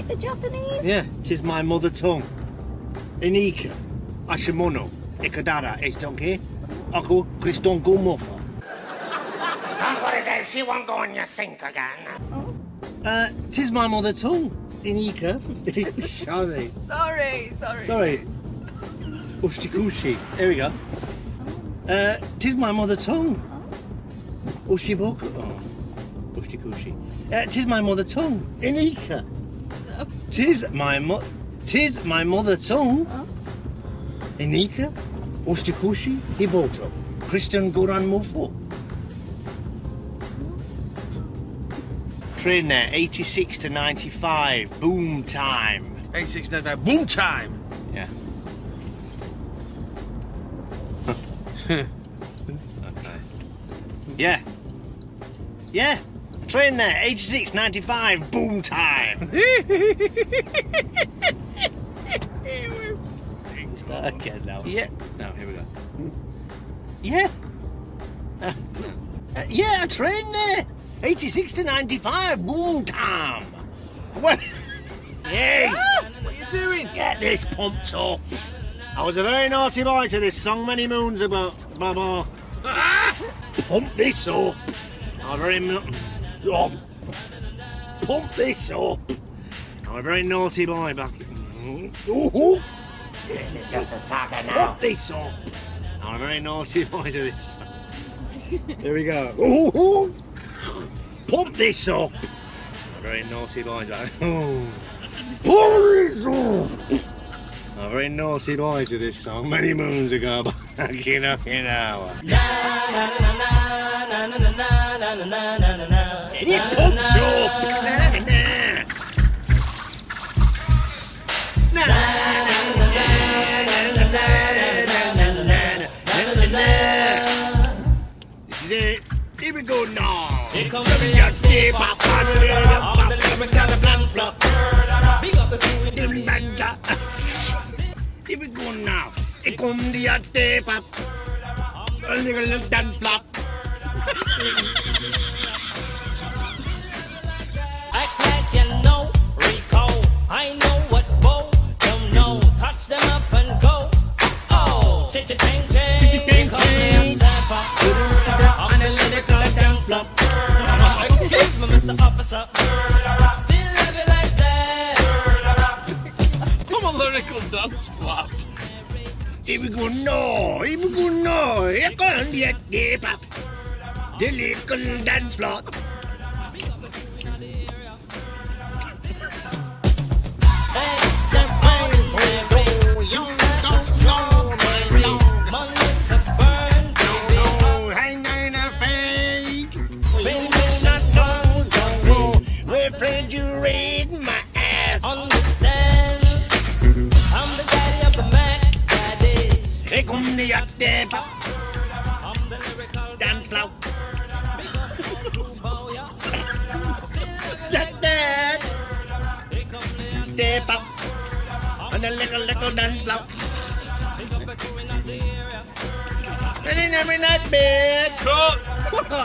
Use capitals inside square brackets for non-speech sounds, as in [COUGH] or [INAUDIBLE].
speak the Japanese? Yeah, tis my mother tongue. Inika, Ashimono, Ikadara, Estonke, Aku, Kristongo Mofa. Don't worry, Dave. She won't go in your sink again. Uh, tis my mother tongue. Inika. [LAUGHS] Sorry. Sorry, sorry. Sorry. Ushikushi. There we go. Uh, tis my mother tongue. Ushiboku. Oh. Ushikushi. Uh, tis my mother tongue. Inika. Tis my mo. Tis my mother tongue. Inika. Ushikushi. Hiboto. Christian Goran Mofo. Train there, 86 to 95. Boom time. 86 now, boom time. Yeah. [LAUGHS] okay. Yeah. Yeah. Train there, 86, 95, boom time. [LAUGHS] Start again now. Yeah. No, here we go. Yeah. Uh, [LAUGHS] uh, yeah, train there. 86 to 95, boom time. Well, [LAUGHS] hey, What are you doing? get this pumped up. I was a very naughty boy to this song many moons ago, Mama. Pump this up. I'm very. mu- Oh, pump this up. I'm a very naughty boy back. Ooh, This is just a saga now. pump this up. I'm a very naughty boy to this. Here we go. Ooh, pump this up. I'm a very naughty boy. Back. Ooh. Pump this up. I'm a very naughty boy to this song many moons ago, back in Okinawa. Get it pumped up. Na, na. This is it. Here we go now. Here comes the reaction. On the lyrical dance floor. Big up the crew in the media. Here we go now. Here come the Hotstepper. A little dance flop. [LAUGHS] Mr. Officer. Still love you like that. Come on, lyrical dance flap. Here we go now. Here we go now. Here come the Hotstepper. The little dance floor. Refrigerate my ass. understand. I'm the daddy of the Mac, daddy. Here come the Hotstepper. I'm the lyrical Dance floor. [LAUGHS] Big up the whole crew, bow, yeah. Still living That like that. The Step up. On a little, little dance floor. big the crew in. Sitting every night bed. Cut! [LAUGHS]